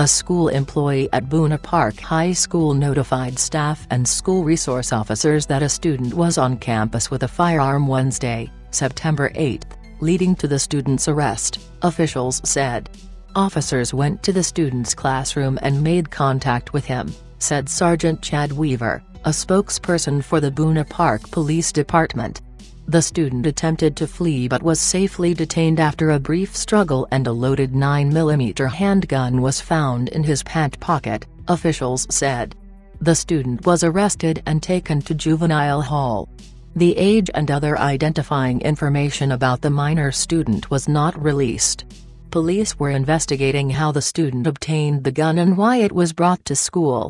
A school employee at Buena Park High School notified staff and school resource officers that a student was on campus with a firearm Wednesday, September 8, leading to the student's arrest, officials said. Officers went to the student's classroom and made contact with him, said Sergeant Chad Weaver, a spokesperson for the Buena Park Police Department. The student attempted to flee but was safely detained after a brief struggle and a loaded 9mm handgun was found in his pant pocket, officials said. The student was arrested and taken to juvenile hall. The age and other identifying information about the minor student was not released. Police were investigating how the student obtained the gun and why it was brought to school.